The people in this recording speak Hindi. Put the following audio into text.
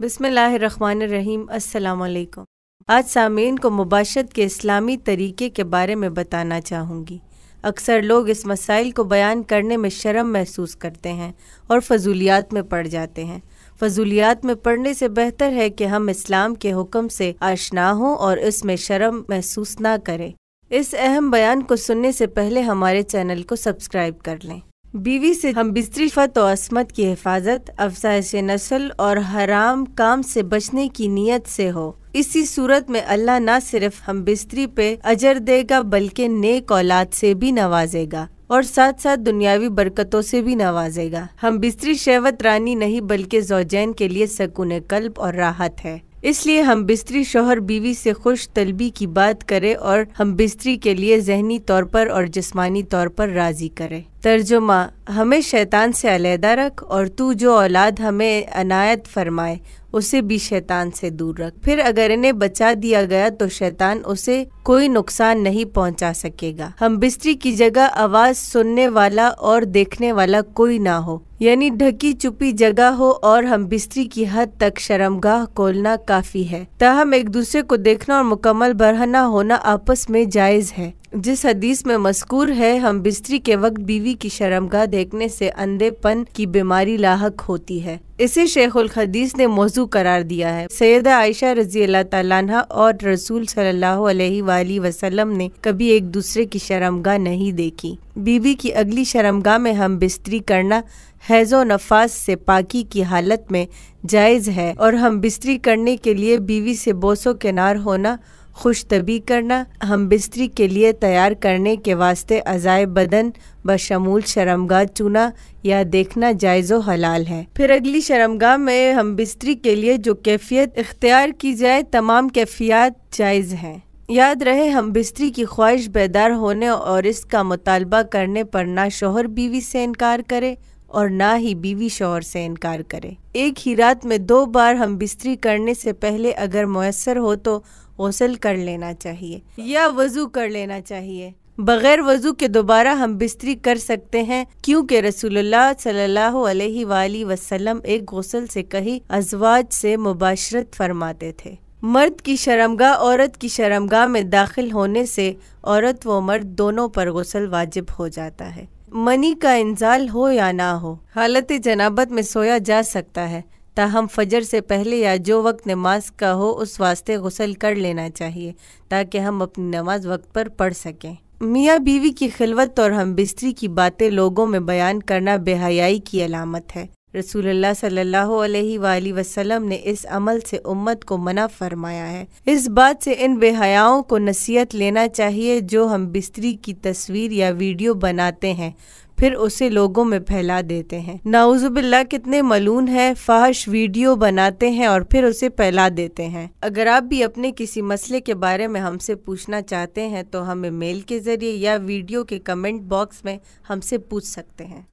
अस्सलाम वालेकुम आज सामीन को मुबाशत के इस्लामी तरीके के बारे में बताना चाहूँगी। अक्सर लोग इस मसाइल को बयान करने में शर्म महसूस करते हैं और फजूलियात में पड़ जाते हैं। फजूलियात में पढ़ने से बेहतर है कि हम इस्लाम के हुक्म से आशना हों और इसमें शर्म महसूस ना करें। इस अहम बयान को सुनने से पहले हमारे चैनल को सब्सक्राइब कर लें। बीवी से हम बिस्तरी, फत और असमत की हिफाजत अफसाइश नस्ल और हराम काम से बचने की नीयत से हो। इसी सूरत में अल्लाह न सिर्फ़ हम बिस्तरी पे अजर देगा, बल्कि नेक औलाद से भी नवाजेगा और साथ साथ दुनियावी बरकतों से भी नवाजेगा। हम बिस्तरी शहवत रानी नहीं, बल्कि जोजैन के लिए सकून कल्ब और राहत है। इसलिए हम बिस्तरी शोहर बीवी से खुश तलबी की बात करें और हम बिस्तरी के लिए जहनी तौर पर और जिस्मानी तौर पर राज़ी करें। तर्जुमा, हमें शैतान से अलहदा रख और तू जो औलाद हमें अनायत फरमाए, उसे भी शैतान से दूर रख। फिर अगर इन्हें बचा दिया गया तो शैतान उसे कोई नुकसान नहीं पहुँचा सकेगा। हम बिस्तरी की जगह आवाज़ सुनने वाला और देखने वाला कोई ना हो, यानी ढकी चुपी जगह हो और हम बिस्तरी की हद तक शर्मगाह खोलना काफ़ी है। तहम एक दूसरे को देखना और मुकम्मल बरहना होना आपस में जायज़ है। जिस हदीस में मस्कूर है, हम बिस्तरी के वक्त बीवी की शर्मगाह देखने से अंधेपन की बीमारी लाक होती है। इसे शेखुल हदीस ने मौजू करार दिया है। सैयद आयशा रज़ी अल्लाह तला और रसूल सल्लल्लाहु अलैहि वसल्लम ने कभी एक दूसरे की शर्मगाह नहीं देखी। बीवी की अगली शर्मगाह में हम बिस्तरी करना हैज़ो नफास से पाकी की हालत में जायज़ है और हम बिस्तरी करने के लिए बीवी से बोसो किनार होना खुश तबी करना, हम बिस्तरी के लिए तैयार करने के वास्ते अजाय बदन बशमूल शर्मगाह चुना या देखना जायज़ो हलाल है। फिर अगली शर्मगाह में हम बिस्तरी के लिए जो कैफियत इख्तियार की जाए, तमाम कैफियत जायज़ हैं। याद रहे, हम बिस्तरी की ख्वाहिश बेदार होने और इसका मुतालबा करने पर ना शोहर बीवी से इनकार करे और ना ही बीवी शोहर से इनकार करे। एक ही रात में दो बार हम बिस्तरी करने से पहले अगर मैसर हो तो गसल कर लेना चाहिए या वज़ू कर लेना चाहिए। बगैर वज़ू के दोबारा हम बिस्तरी कर सकते हैं, क्योंकि रसूलुल्लाह सल्लल्लाहु अलैहि वसल्लम एक गसल से कही, अजवाज से मुबाशरत फरमाते थे। मर्द की शर्मगाह औरत की शर्मगाह में दाखिल होने से औरत व मर्द दोनों पर गसल वाजिब हो जाता है। मनी का इंजाल हो या ना हो, हालत जनाबत में सोया जा सकता है। ताहम फजर से पहले या जो वक्त नमाज़ का हो, उस वास्ते गसल कर लेना चाहिए, ताकि हम अपनी नमाज़ वक्त पर पढ़ सकें। मियाँ बीवी की खिलवत और हम बिस्तरी की बातें लोगों में बयान करना बेहयाई की अलामत है। रसूलुल्लाह सल्लल्लाहु अलैहि वसल्लम ने इस अमल से उम्मत को मना फरमाया है। इस बात से इन बेहयाओं को नसीहत लेना चाहिए जो हम बिस्तरी की तस्वीर या वीडियो बनाते हैं, फिर उसे लोगों में फैला देते हैं। नाउजुबिल्ला कितने मलून है, फाहश वीडियो बनाते हैं और फिर उसे फैला देते हैं। अगर आप भी अपने किसी मसले के बारे में हमसे पूछना चाहते हैं तो हमें मेल के ज़रिए या वीडियो के कमेंट बॉक्स में हमसे पूछ सकते हैं।